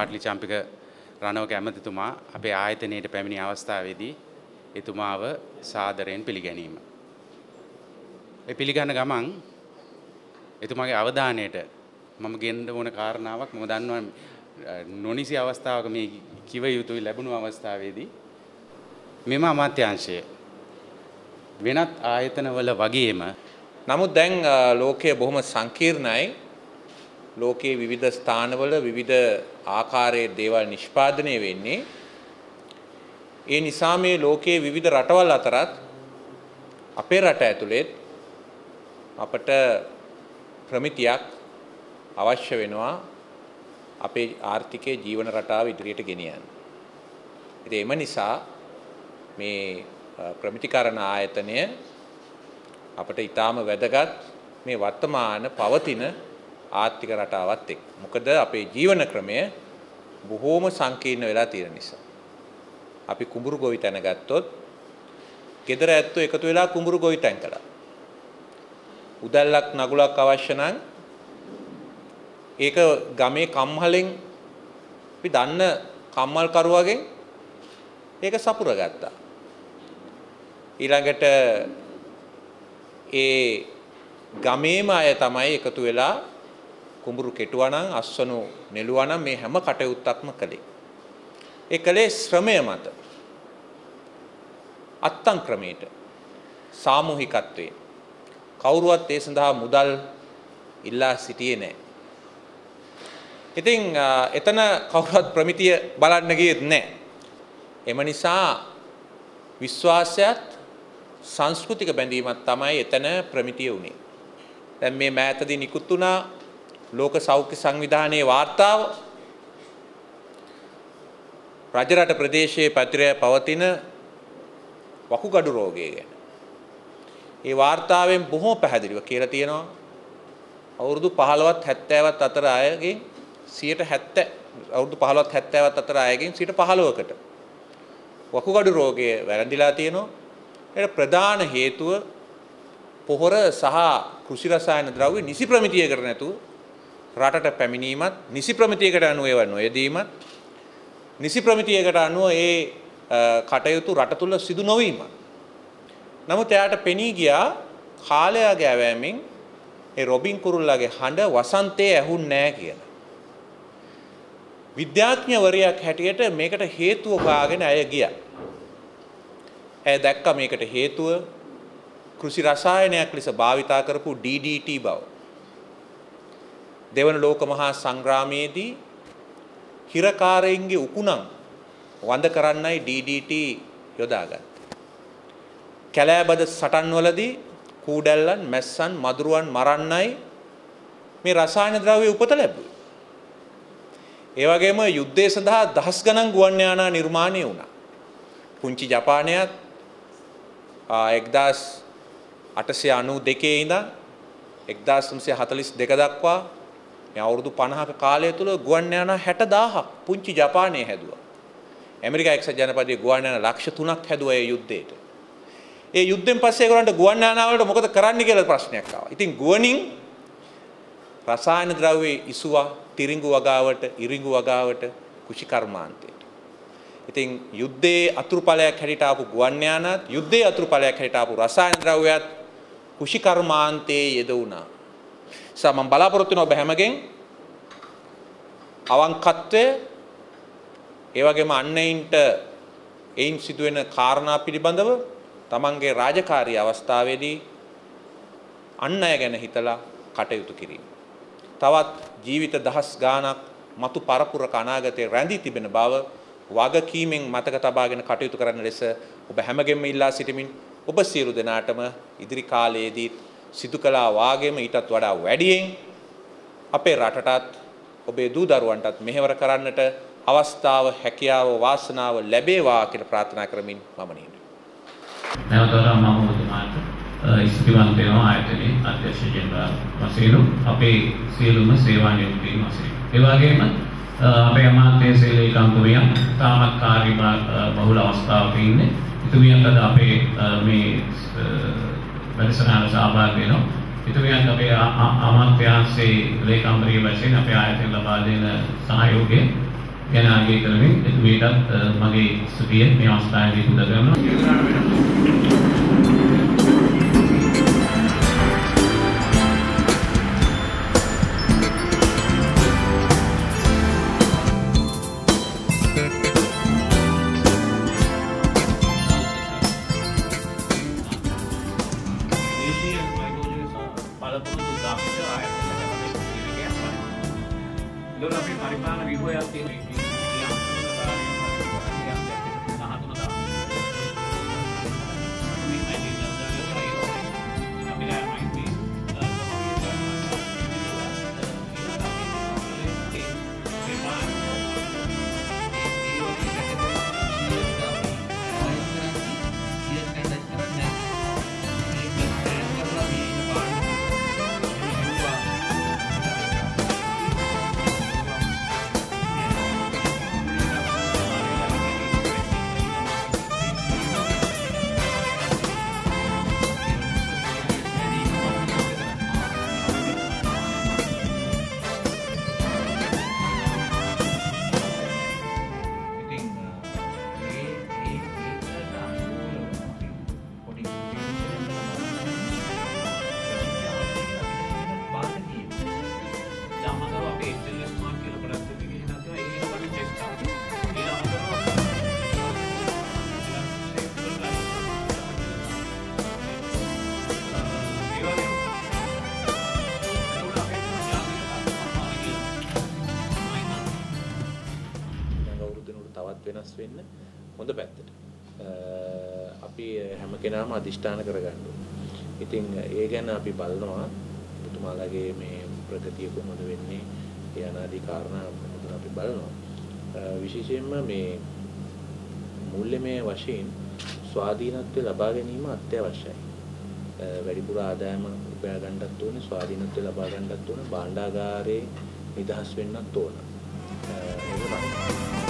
පාටලි චම්පික රණවක ඇමතිතුමා අපේ ආයතනයට පැමිණි අවස්ථාවේදී එතුමාව සාදරයෙන් පිළිගැනීම. ඒ පිළිගන්න ගමන් එතුමාගේ අවධානයට මම ගෙන්ඩ ඕන කාරණාවක් ම දන්නවා නොනිසි අවස්ථාවක මේ කිව යුතුයි ලැබුණු අවස්ථාවේදී මෙම අමාත්‍යංශය වෙනත් ආයතනවල වගේම නමුත් දැන් ලෝකය බොහොම සංකීර්ණයි ලෝකයේ විවිධ ස්ථානවල විවිධ ආකාරයේ දේවල් නිෂ්පාදනය වෙන්නේ ඒ නිසා මේ ලෝකයේ විවිධ රටවල් අතරත් අපේ රට ඇතුළෙත් අපට ප්‍රමිතියක් අවශ්‍ය වෙනවා අපේ ආර්ථිකයේ ජීවන රටාව ඉදිරියට ගෙනියන්න. ඉතින් එම නිසා මේ ප්‍රමිතිකරණ ආයතනය අපට ඊටාම වැදගත් මේ වර්තමාන පවතින ආර්ථික රටාවත් එක්ක. මොකද අපේ ජීවන ක්‍රමය බොහෝම සංකීර්ණ වෙලා තියෙන නිසා. අපි කුඹුරු ගොවි තැන ගත්තොත් ගෙදර ඇත්තෝ එකතු වෙලා කුඹුරු ගොවි තැන් කළා. උදැල්ලක් නගුලක් අවශ්‍ය නම් ඒක ගමේ කම්හලෙන් අපි දන්න කම්මල් කරුවගෙන් ඒක සපුර ගත්තා. ඊළඟට ඒ ගමේම අය තමයි එකතු වෙලා කුඹුරු කෙටුවා නම් අස්වනු නෙළුවා නම් මේ හැම කටයුත්තක්ම කළේ. ඒ කළේ ශ්‍රමය මත. අත්තං ක්‍රමයට සාමූහිකත්වයෙන් කවුරුවත් ඒ සඳහා මුදල් ඉල්ලා සිටියේ නැහැ. ඉතින් එතන කවුරුවත් ප්‍රමිතිය බලන්න ගියෙත් නැහැ. එම නිසා විශ්වාසයත් සංස්කෘතික බැඳීමක් තමයි එතන ප්‍රමිතිය වුණේ. දැන් මේ මෑතදී නිකුත් වුණා ලෝක සෞඛ්‍ය සංවිධානයේ වාර්තාව රජරට ප්‍රදේශයේ පැතිර පවතින වකුගඩු රෝගය ගැන. ඒ වාර්තාවෙන් බොහෝ පැහැදිලිව කියලා තියෙනවා අවුරුදු 15ත් 70ත් අතර අයගෙන් 170 අවුරුදු 15ත් 70ත් අතර අයගෙන් 15කට වකුගඩු රෝගය වැළඳිලා තියෙනවා. ඒකට ප්‍රධාන හේතුව පොහොර සහ කෘෂි රසායන ද්‍රව්‍ය නිසි ප්‍රමිතියකට නැතුව රටට පැමිණීමත් නිසි ප්‍රමිතියකට අනුව ඒවා නොයදීමත් නිසි ප්‍රමිතියකට අනුව ඒ කටයුතු රට තුළ සිදු නොවීමත්. නමුත් එයාට පෙනී ගියා කාලයාගේ ඇවෑමෙන් ඒ රොබින් කුරුල්ලාගේ හඬ වසන්තයේ ඇහුන් නෑ කියලා. විද්‍යාඥවරයක් හැටියට මේකට හේතුව හොයාගෙන ඇය ගියා. ඇය දැක්ක මේකට හේතුව කෘෂි රසායනයක් ලෙස භාවිතා කරපු DDT බව. දෙවන ලෝක මහා සංග්‍රාමයේදී හිරකාරයින්ගේ උකුණන් වඳ කරන්නයි DDT යොදාගත්තේ. කැලෑබද සටන්වලදී කූඩැල්ලන් මැස්සන් මදුරුවන් මරන්නයි මේ රසායන ද්‍රව්‍ය උපත ලැබුවේ. ඒ වගේම යුද්ධය සඳහා දහස් ගණන් ගුවන් යානා නිර්මාණය වුණා. පුංචි ජපානයත් 1892 ඉඳන් 1942 දක්වා මේ අවුරුදු 50ක කාලය තුල ගුවන් යානා 60000ක් පුංචි ජපානයේ හැදුවා. ඇමරිකා එක්සත් ජනපදයේ ගුවන් යානා ලක්ෂ 3ක් හැදුවා ඒ යුද්ධයට. ඒ යුද්ධෙන් පස්සේ ඒගොල්ලන්ට ගුවන් යානා වලට මොකද කරන්න කියලා ප්‍රශ්නයක් ආවා. ඉතින් ගුවනින් රසායන ද්‍රව්‍ය ඉසුවා තිරිඟු වගාවට, ඉරිඟු වගාවට, කුෂි කර්මාන්තයට. ඉතින් යුද්ධයේ අතුරුඵලයක් හැටියට ආපු ගුවන් යානාත්, යුද්ධයේ අතුරුඵලයක් හැටියට ආපු රසායන ද්‍රව්‍යات කුෂි කර්මාන්තයේ යෙදුණා. නිසා මම බලාපොරොත්තු වෙනවා ඔබ හැමගෙන් අවංකත්වය ඒ වගේම අන්නයින්ට එයින් සිදුවෙන කාරණා පිළිබඳව තමන්ගේ රාජකාරී අවස්ථාවේදී අන් අය ගැන හිතලා කටයුතු කිරීම. තවත් ජීවිත දහස් ගාණක් මතු පරපුරක අනාගතයේ රැඳී තිබෙන බව වගකීමෙන් මතක තබාගෙන කටයුතු කරන ලෙස ඔබ හැමගෙම ඉල්ලා සිටිමින් ඔබ සියලු දෙනාටම ඉදිරි කාලයේදී සිදු කළා වාගේම ඊටත් වඩා වැඩියෙන් අපේ රටටත් ඔබේ දූ දරුවන්ටත් මෙහෙවර කරන්නට අවස්ථාව හැකියාව වාසනාව ලැබේවා කියලා ප්‍රාර්ථනා කරමින් මම නියමයි. නැවතවර මම ඔබතුමාට ස්තුතිවන්ත වෙනවා ආයතනයේ අධ්‍යක්ෂ ජෙනරාල් වශයෙන් අපේ සියලුම සේවා නියුක්තීන් වශයෙන්. ඒ වගේම අපේ අමාත්‍ය සේලී කම්පුරියන් තාමත් කාර්ය බහුල අවස්ථාවක ඉන්නේ. ඉතුමියන් අද අපේ මේ වැඩසටහන සහභාගී වෙනවා. ඉතුමියන් අපේ අමාත්‍යාංශයේ ලේකම්වරිය වශයෙන් අපේ ආයතන ලබා දෙන සහයෝගය ගැන අගය කරමින් එතුමියටත් මගේ ස්තුතිය මේ අවස්ථාවේදී පුද කරනවා. pun untuk dapat itu akhirnya kita dapat itu jadi kayak lo lebih paripang ribu yang tinggi වෙන්න හොඳ පැත්තට. අ, අපි හැම කෙනාම අදිෂ්ඨාන කරගන්න ඕනේ. ඉතින් ඒ ගැන අපි බලනවා ඔබතුමාලගේ මේ ප්‍රගතිය කොහොමද වෙන්නේ ඒ අනාදී කාරණා මෙතන අපි බලනවා. අ, විශේෂයෙන්ම මේ මූල්‍යමය වශයෙන් ස්වාධීනත්වය ලබා ගැනීම අත්‍යවශ්‍යයි. අ, වැඩිපුර ආදායම උපයා ගන්නත් ඕනේ ස්වාධීනත්වය ලබා ගන්නත් ඕනේ භාණ්ඩාගාරේ නිදහස් වෙන්නත් ඕන. අ, ඒක තමයි.